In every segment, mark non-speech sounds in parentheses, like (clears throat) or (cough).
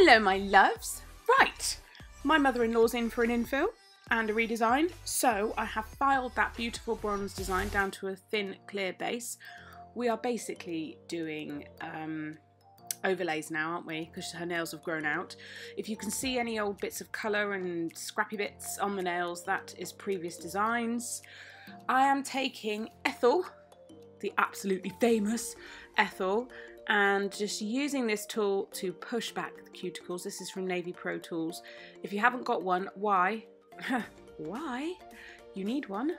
Hello, my loves. Right, my mother-in-law's in for an infill and a redesign, so I have filed that beautiful bronze design down to a thin, clear base. We are basically doing um, overlays now, aren't we? Because her nails have grown out. If you can see any old bits of colour and scrappy bits on the nails, that is previous designs. I am taking Ethel, the absolutely famous Ethel, and just using this tool to push back the cuticles. This is from Navy Pro Tools. If you haven't got one, why? (laughs) why? You need one.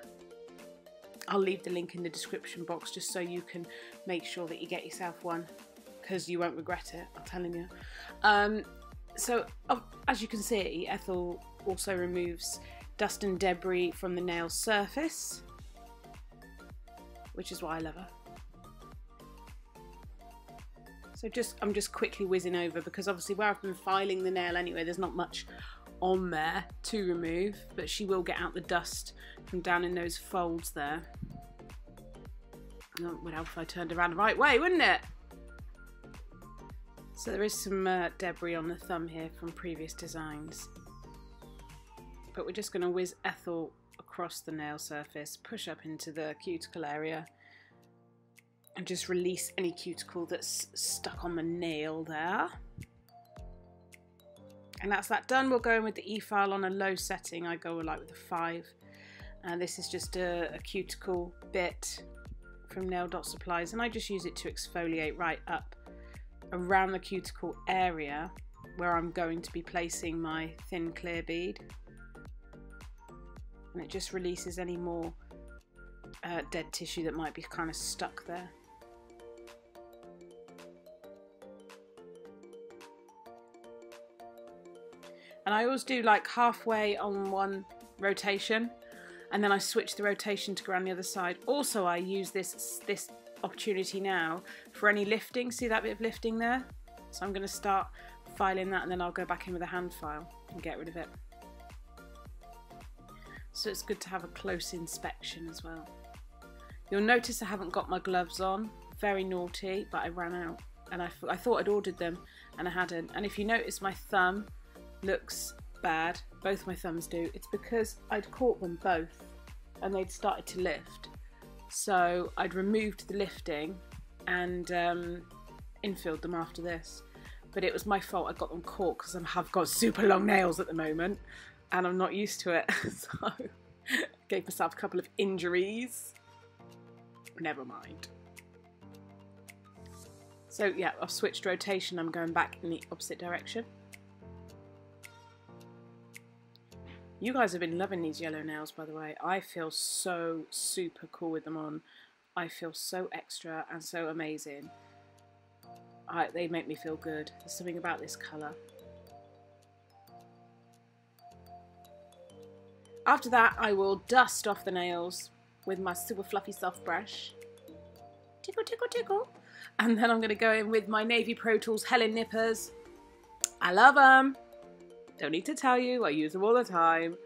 I'll leave the link in the description box just so you can make sure that you get yourself one because you won't regret it, I'm telling you. Um, so, uh, as you can see, Ethel also removes dust and debris from the nail surface, which is why I love her. So just I'm just quickly whizzing over because obviously where I've been filing the nail anyway, there's not much on there to remove, but she will get out the dust from down in those folds there. Oh, would help if I turned around the right way, wouldn't it? So there is some uh, debris on the thumb here from previous designs. But we're just going to whiz Ethel across the nail surface, push up into the cuticle area and just release any cuticle that's stuck on the nail there. And that's that done. We'll go in with the E-file on a low setting. I go like with a 5. And this is just a, a cuticle bit from Nail Dot Supplies. And I just use it to exfoliate right up around the cuticle area where I'm going to be placing my thin clear bead. And it just releases any more uh, dead tissue that might be kind of stuck there. And I always do like halfway on one rotation and then I switch the rotation to go around the other side. Also, I use this, this opportunity now for any lifting. See that bit of lifting there? So I'm going to start filing that and then I'll go back in with a hand file and get rid of it. So it's good to have a close inspection as well. You'll notice I haven't got my gloves on. Very naughty, but I ran out. And I, I thought I'd ordered them and I hadn't. And if you notice my thumb looks bad, both my thumbs do, it's because I'd caught them both and they'd started to lift. So I'd removed the lifting and um, infilled them after this. But it was my fault I got them caught because I have got super long nails at the moment and I'm not used to it. (laughs) so gave myself a couple of injuries. Never mind. So yeah, I've switched rotation. I'm going back in the opposite direction. You guys have been loving these yellow nails, by the way. I feel so super cool with them on. I feel so extra and so amazing. I, they make me feel good. There's something about this colour. After that, I will dust off the nails with my super fluffy soft brush. Tickle, tickle, tickle. And then I'm going to go in with my Navy Pro Tools Helen Nippers. I love them. Don't need to tell you, I use them all the time.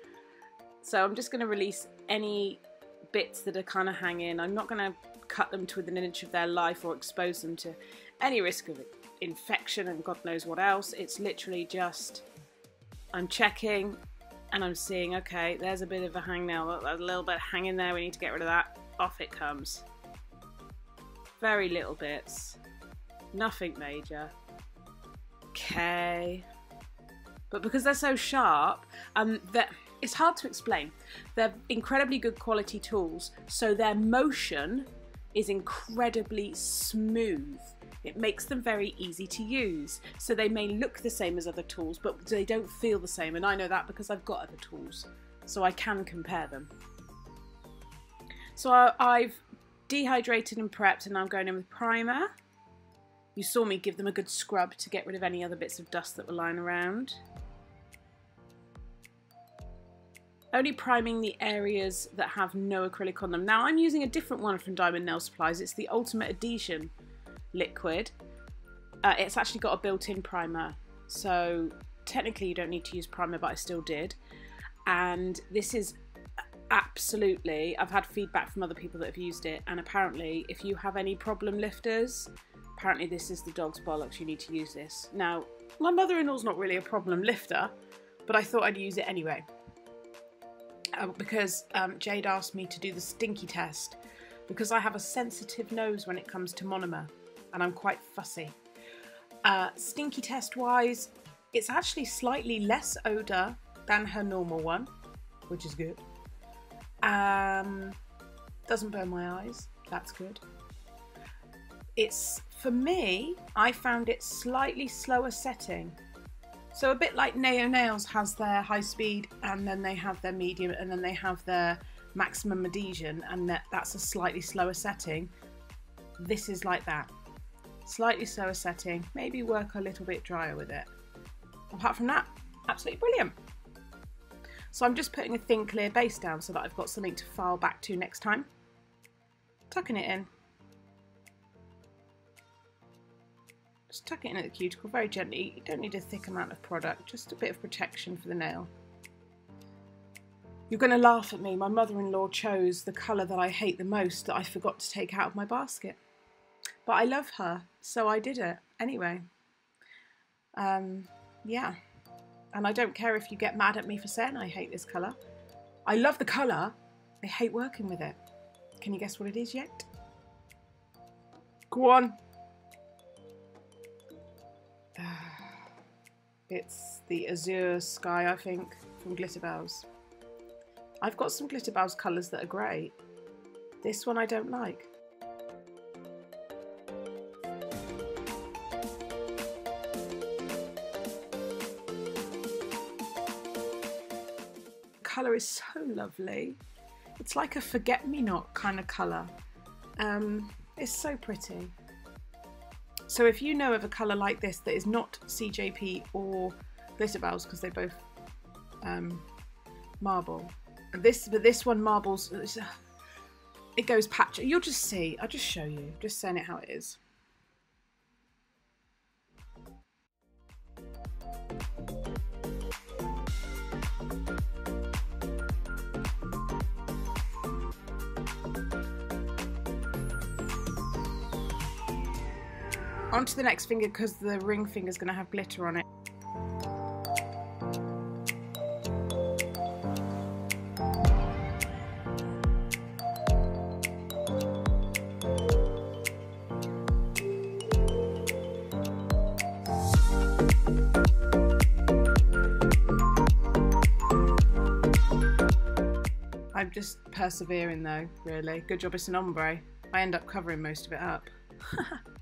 So I'm just going to release any bits that are kind of hanging. I'm not going to cut them to within an inch of their life or expose them to any risk of infection and God knows what else. It's literally just I'm checking and I'm seeing, okay, there's a bit of a hangnail, there's a little bit hanging there, we need to get rid of that. Off it comes. Very little bits. Nothing major. Okay but because they're so sharp, um, that it's hard to explain. They're incredibly good quality tools, so their motion is incredibly smooth. It makes them very easy to use. So they may look the same as other tools, but they don't feel the same. And I know that because I've got other tools, so I can compare them. So I've dehydrated and prepped, and I'm going in with primer. You saw me give them a good scrub to get rid of any other bits of dust that were lying around. Only priming the areas that have no acrylic on them. Now I'm using a different one from Diamond Nail Supplies. It's the Ultimate Adhesion liquid. Uh, it's actually got a built-in primer. So technically you don't need to use primer, but I still did. And this is absolutely, I've had feedback from other people that have used it. And apparently if you have any problem lifters, apparently this is the dog's bollocks. You need to use this. Now, My mother-in-law's not really a problem lifter, but I thought I'd use it anyway. Uh, because um, Jade asked me to do the stinky test because I have a sensitive nose when it comes to monomer and I'm quite fussy. Uh, stinky test wise, it's actually slightly less odour than her normal one, which is good. Um, doesn't burn my eyes, that's good. It's, for me, I found it slightly slower setting. So a bit like Naio Nails has their high speed and then they have their medium and then they have their maximum adhesion and that, that's a slightly slower setting. This is like that. Slightly slower setting, maybe work a little bit drier with it. Apart from that, absolutely brilliant. So I'm just putting a thin clear base down so that I've got something to file back to next time. Tucking it in. Just tuck it in at the cuticle very gently. You don't need a thick amount of product, just a bit of protection for the nail. You're going to laugh at me. My mother-in-law chose the colour that I hate the most that I forgot to take out of my basket. But I love her, so I did it anyway. Um, yeah. And I don't care if you get mad at me for saying I hate this colour. I love the colour. I hate working with it. Can you guess what it is yet? Go on. (sighs) It's the Azure Sky, I think, from Glitterbels. I've got some Glitterbels colours that are great. This one I don't like. colour is so lovely. It's like a forget-me-not kind of colour. Um, it's so pretty. So if you know of a colour like this that is not CJP or Glitterbels, because they both um, marble, this but this one marbles, it goes patch. You'll just see. I'll just show you. Just saying it how it is. On to the next finger because the ring finger is going to have glitter on it. I'm just persevering though, really. Good job it's an ombre. I end up covering most of it up. (laughs)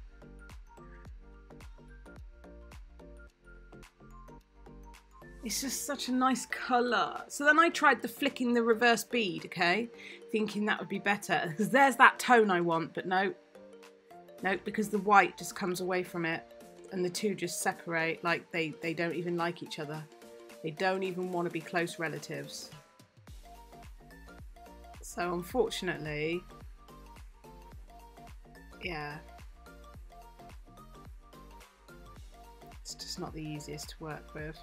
It's just such a nice colour. So then I tried the flicking the reverse bead, okay? Thinking that would be better. Because there's that tone I want, but no. No, because the white just comes away from it. And the two just separate like they, they don't even like each other. They don't even want to be close relatives. So unfortunately, yeah. It's just not the easiest to work with.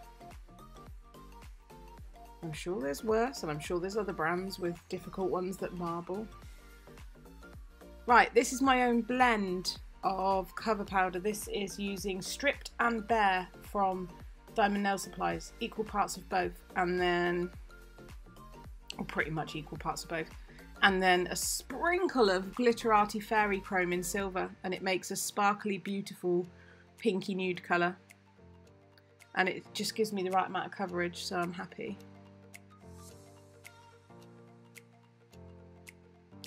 I'm sure there's worse, and I'm sure there's other brands with difficult ones that marble. Right, this is my own blend of cover powder. This is using Stripped and Bare from Diamond Nail Supplies. Equal parts of both, and then, or pretty much equal parts of both. And then a sprinkle of Glitterarty Fairy Chrome in silver, and it makes a sparkly, beautiful pinky nude colour. And it just gives me the right amount of coverage, so I'm happy.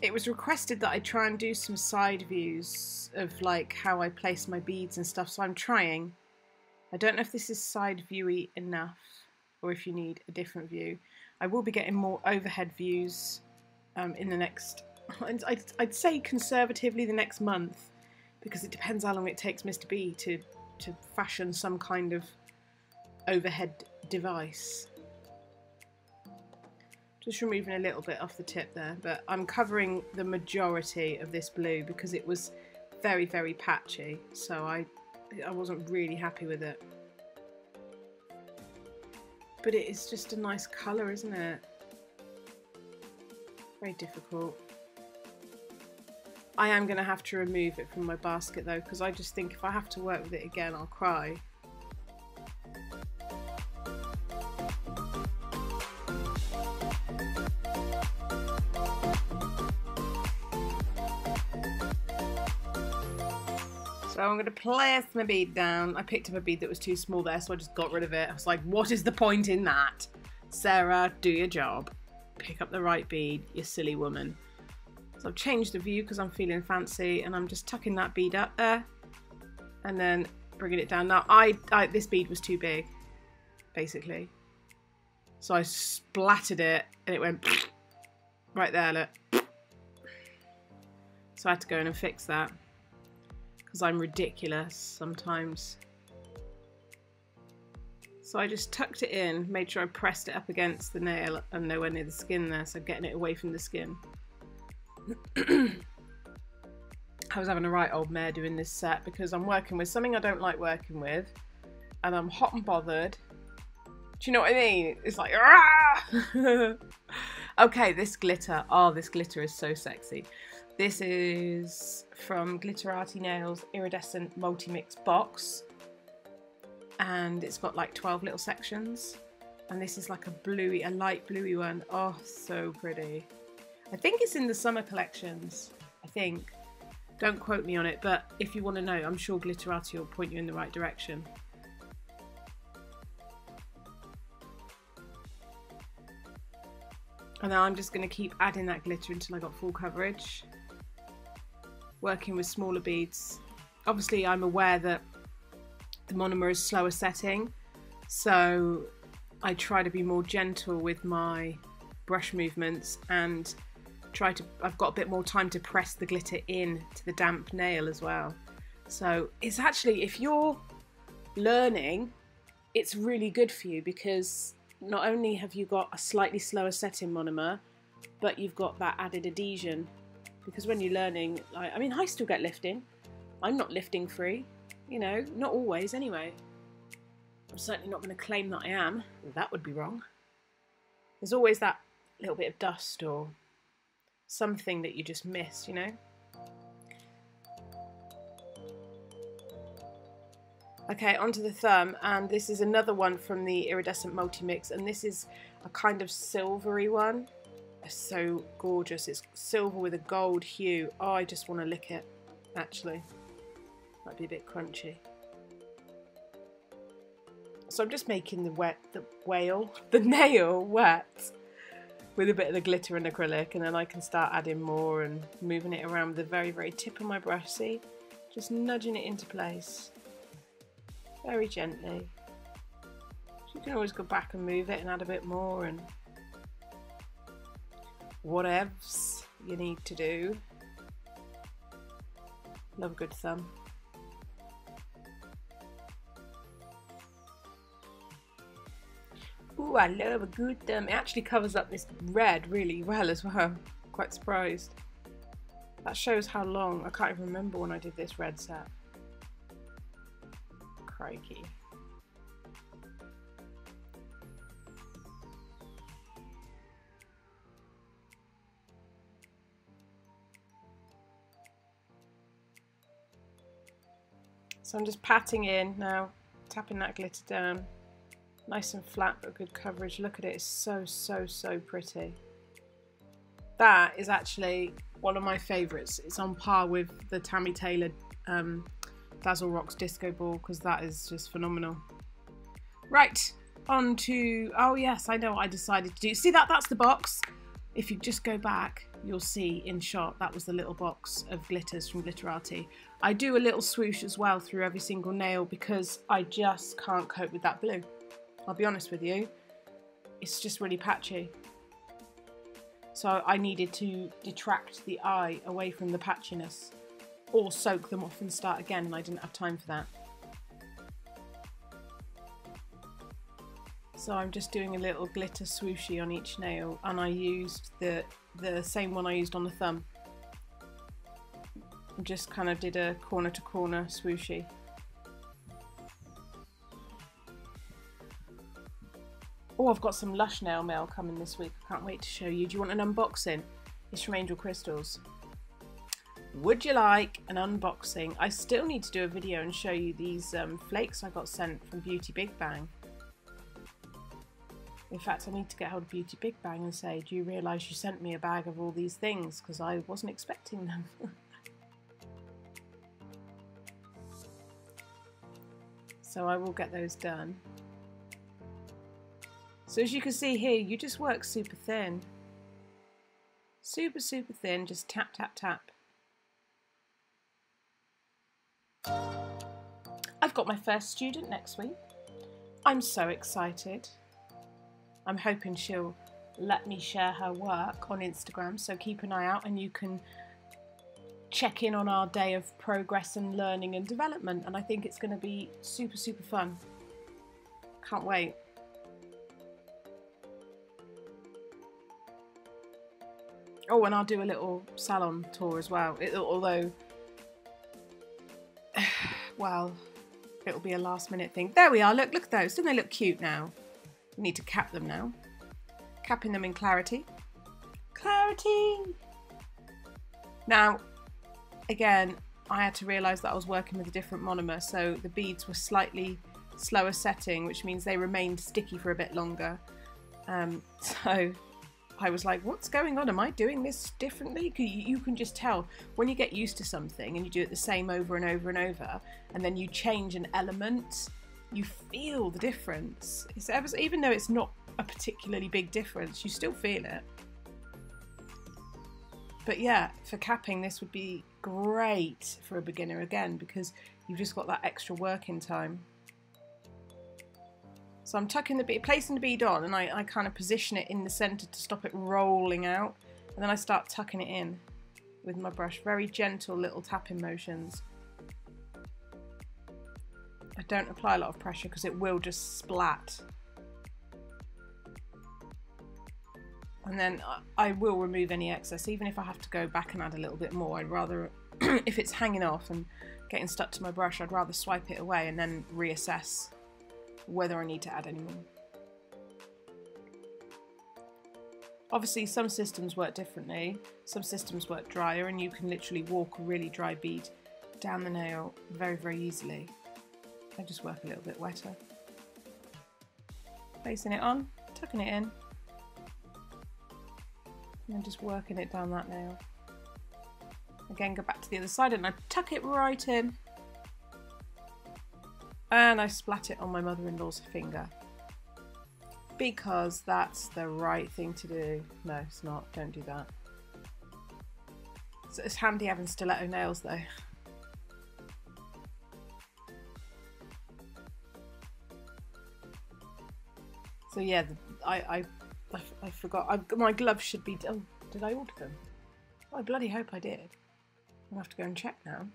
It was requested that I try and do some side views of like how I place my beads and stuff, so I'm trying. I don't know if this is side viewy enough or if you need a different view. I will be getting more overhead views um, in the next, (laughs) I'd, I'd, say conservatively the next month because it depends how long it takes Mr. B to, to fashion some kind of overhead device. Just removing a little bit off the tip there, but I'm covering the majority of this blue because it was very, very patchy, so I, I wasn't really happy with it. But it is just a nice colour, isn't it? Very difficult. I am going to have to remove it from my basket though, because I just think if I have to work with it again, I'll cry. Going to place my bead down. I picked up a bead that was too small there, so I just got rid of it. I was like, what is the point in that? Sarah, do your job. Pick up the right bead, you silly woman. So I've changed the view because I'm feeling fancy and I'm just tucking that bead up there and then bringing it down. Now, I, I this bead was too big, basically. So I splattered it and it went (sniffs) right there, look. So I had to go in and fix that because I'm ridiculous sometimes. So I just tucked it in, made sure I pressed it up against the nail and nowhere near the skin there, so getting it away from the skin. (clears throat) I was having a right old mare doing this set because I'm working with something I don't like working with and I'm hot and bothered. Do you know what I mean? It's like, ah! (laughs) okay, this glitter. Oh, this glitter is so sexy. This is from Glitterarty Nails Iridescent Multi-Mix Box. And it's got like 12 little sections. And this is like a bluey, a light bluey one. Oh, so pretty. I think it's in the summer collections. I think. Don't quote me on it, but if you want to know, I'm sure Glitterarty will point you in the right direction. And now I'm just going to keep adding that glitter until I got full coverage working with smaller beads. Obviously, I'm aware that the monomer is slower setting, so I try to be more gentle with my brush movements and try to, I've got a bit more time to press the glitter in to the damp nail as well. So it's actually, if you're learning, it's really good for you because not only have you got a slightly slower setting monomer, but you've got that added adhesion because when you're learning, like, I mean, I still get lifting. I'm not lifting free, you know, not always anyway. I'm certainly not going to claim that I am. That would be wrong. There's always that little bit of dust or something that you just miss, you know? Okay, onto the thumb, and this is another one from the Iridescent Multi-Mix, and this is a kind of silvery one so gorgeous. It's silver with a gold hue. Oh, I just want to lick it, actually. Might be a bit crunchy. So I'm just making the wet, the whale, (laughs) the nail wet with a bit of the glitter and acrylic and then I can start adding more and moving it around with the very, very tip of my brush, see? Just nudging it into place. Very gently. you can always go back and move it and add a bit more and whatevs you need to do. Love a good thumb. Ooh, I love a good thumb. It actually covers up this red really well as well. Quite surprised. That shows how long. I can't even remember when I did this red set. Crikey. So I'm just patting in now, tapping that glitter down. Nice and flat but good coverage. Look at it, it's so, so, so pretty. That is actually one of my favourites. It's on par with the Tammy Taylor um, Dazzle Rocks Disco Ball because that is just phenomenal. Right, on to, oh yes, I know what I decided to do. See that, that's the box. If you just go back, you'll see in shot that was the little box of glitters from Glitterarty. I do a little swoosh as well through every single nail because I just can't cope with that blue. I'll be honest with you, it's just really patchy. So I needed to detract the eye away from the patchiness or soak them off and start again and I didn't have time for that. So I'm just doing a little glitter swooshy on each nail and I used the, the same one I used on the thumb I just kind of did a corner to corner swooshy. Oh, I've got some Lush nail mail coming this week. I can't wait to show you. Do you want an unboxing? It's from Angel Crystals. Would you like an unboxing? I still need to do a video and show you these um, flakes I got sent from Beauty Big Bang. In fact, I need to get hold of Beauty Big Bang and say, do you realise you sent me a bag of all these things? Because I wasn't expecting them. (laughs) So I will get those done. So as you can see here, you just work super thin. Super, super thin, just tap, tap, tap. I've got my first student next week. I'm so excited. I'm hoping she'll let me share her work on Instagram, so keep an eye out and you can check in on our day of progress and learning and development. And I think it's going to be super, super fun. Can't wait. Oh, and I'll do a little salon tour as well. It, although, (sighs) well, it'll be a last minute thing. There we are. Look, look at those. Don't they look cute now? We need to cap them now. Capping them in clarity. Clarity! Now, again, I had to realise that I was working with a different monomer, so the beads were slightly slower setting, which means they remained sticky for a bit longer. Um, (laughs) so I was like, what's going on? Am I doing this differently? You can just tell when you get used to something and you do it the same over and over and over, and then you change an element, you feel the difference. It's ever, even though it's not a particularly big difference, you still feel it. But yeah, for capping, this would be great for a beginner again because you've just got that extra working time. So I'm tucking the bead, placing the bead on and I, I kind of position it in the centre to stop it rolling out. And then I start tucking it in with my brush. Very gentle little tapping motions. Don't apply a lot of pressure because it will just splat. And then I will remove any excess, even if I have to go back and add a little bit more. I'd rather, (clears throat) if it's hanging off and getting stuck to my brush, I'd rather swipe it away and then reassess whether I need to add any more. Obviously, some systems work differently. Some systems work drier, and you can literally walk a really dry bead down the nail very, very easily. I just work a little bit wetter. Placing it on, tucking it in, and just working it down that nail. Again, go back to the other side and I tuck it right in. And I splat it on my mother-in-law's finger. Because that's the right thing to do. No, it's not. Don't do that. So it's handy having stiletto nails though. So yeah, I, I, I, I forgot. I, my gloves should be. Oh, did I order them? Oh, I bloody hope I did. I'll have to go and check now.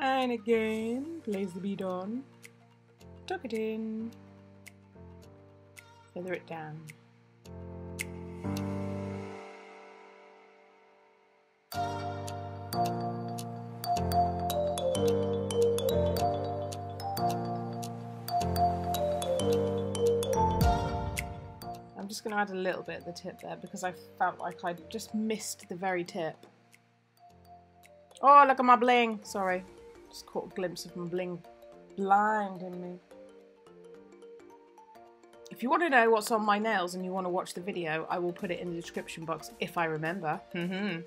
And again, place the bead on, tuck it in, feather it down. Just going to add a little bit at the tip there because I felt like I just missed the very tip. Oh, look at my bling. Sorry. Just caught a glimpse of my bling blinding me. If you want to know what's on my nails and you want to watch the video, I will put it in the description box if I remember. Mm-hmm.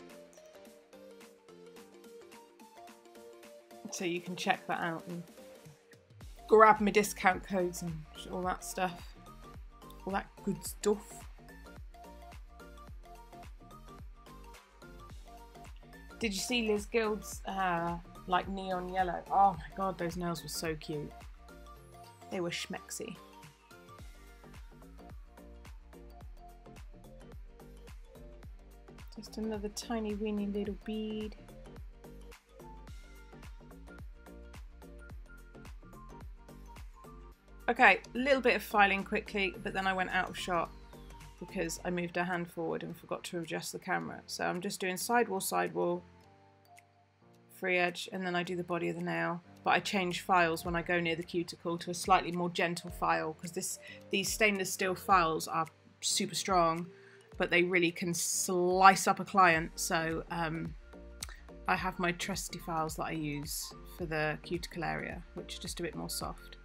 so you can check that out and grab my discount codes and all that stuff. All that good stuff. Did you see Liz Guild's uh, like neon yellow? Oh my god, those nails were so cute. They were schmexy. Just another tiny weeny little bead. Okay, a little bit of filing quickly, but then I went out of shot because I moved a hand forward and forgot to adjust the camera. So I'm just doing sidewall, sidewall, free edge, and then I do the body of the nail. But I change files when I go near the cuticle to a slightly more gentle file because this these stainless steel files are super strong, but they really can slice up a client. So um, I have my trusty files that I use for the cuticle area, which are just a bit more soft.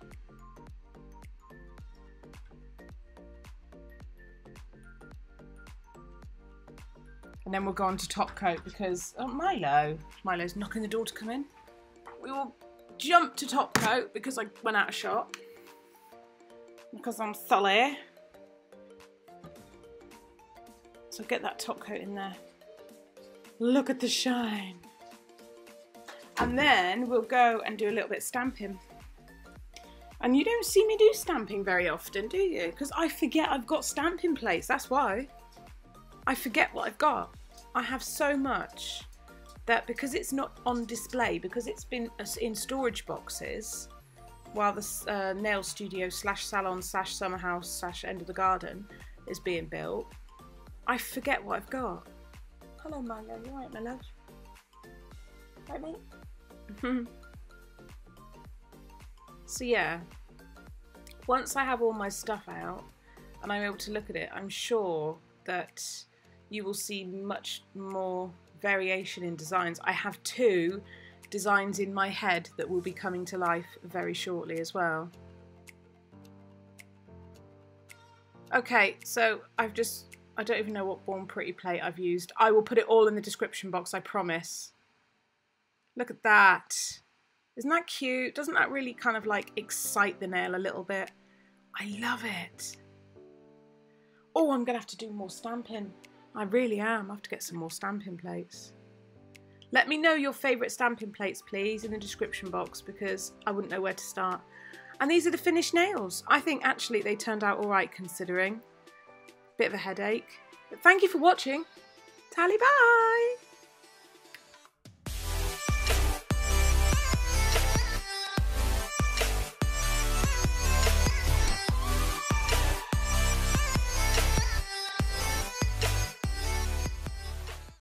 And then we'll go on to top coat because oh, Milo, Milo's knocking the door to come in. We will jump to top coat because I went out of shot. Because I'm sully. So get that top coat in there. Look at the shine. And then we'll go and do a little bit stamping. And you don't see me do stamping very often, do you? Because I forget I've got stamping plates, that's why. I forget what I've got. I have so much that because it's not on display, because it's been in storage boxes, while the uh, nail studio slash salon slash summer house slash end of the garden is being built, I forget what I've got. Hello, Milo. You alright, my love? Right, mate? so yeah, once I have all my stuff out and I'm able to look at it, I'm sure that you will see much more variation in designs. I have two designs in my head that will be coming to life very shortly as well. Okay, so I've just, I don't even know what Born Pretty plate I've used. I will put it all in the description box, I promise. Look at that. Isn't that cute? Doesn't that really kind of like excite the nail a little bit? I love it. Oh, I'm going to have to do more stamping. I really am. I have to get some more stamping plates. Let me know your favourite stamping plates, please, in the description box because I wouldn't know where to start. And these are the finished nails. I think actually they turned out all right considering. Bit of a headache. But thank you for watching. Tally bye!